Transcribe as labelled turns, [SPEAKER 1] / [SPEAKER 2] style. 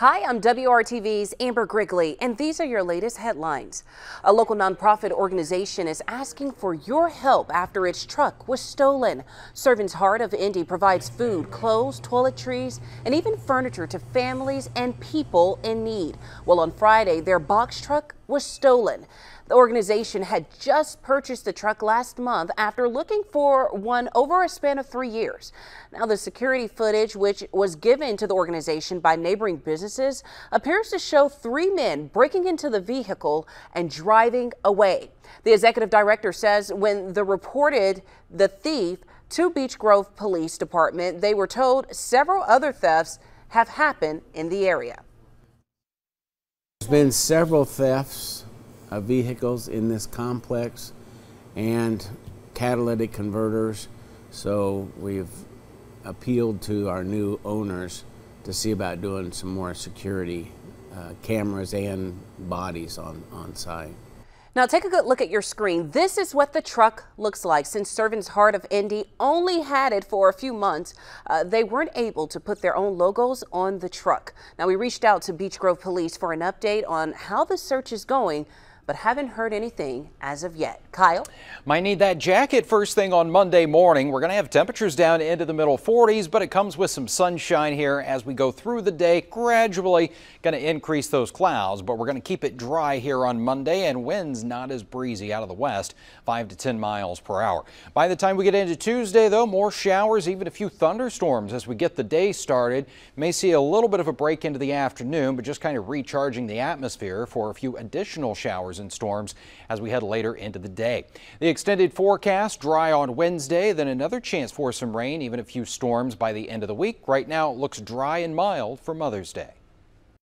[SPEAKER 1] Hi, I'm WRTV's Amber Grigley, and these are your latest headlines. A local nonprofit organization is asking for your help after its truck was stolen. Servant's Heart of Indy provides food, clothes, toiletries, and even furniture to families and people in need. Well, on Friday, their box truck was stolen. The organization had just purchased the truck last month after looking for one over a span of three years. Now, the security footage, which was given to the organization by neighboring businesses, appears to show three men breaking into the vehicle and driving away. The executive director says when the reported the thief to Beech Grove Police Department, they were told several other thefts have happened in the area.
[SPEAKER 2] Been several thefts of vehicles in this complex and catalytic converters. So we've appealed to our new owners to see about doing some more security uh, cameras and bodies on, on site.
[SPEAKER 1] Now take a good look at your screen. This is what the truck looks like. Since Servant's Heart of Indy only had it for a few months, uh, they weren't able to put their own logos on the truck. Now we reached out to Beech Grove Police for an update on how the search is going but haven't heard anything as of yet. Kyle?
[SPEAKER 3] Might need that jacket first thing on Monday morning. We're going to have temperatures down into the middle 40s, but it comes with some sunshine here as we go through the day. Gradually going to increase those clouds, but we're going to keep it dry here on Monday and winds not as breezy out of the west, 5 to 10 miles per hour. By the time we get into Tuesday, though, more showers, even a few thunderstorms as we get the day started. May see a little bit of a break into the afternoon, but just kind of recharging the atmosphere for a few additional showers and storms as we head later into the day. The extended forecast dry on Wednesday, then another chance for some rain, even a few storms by the end of the week. Right now it looks dry and mild for Mother's Day.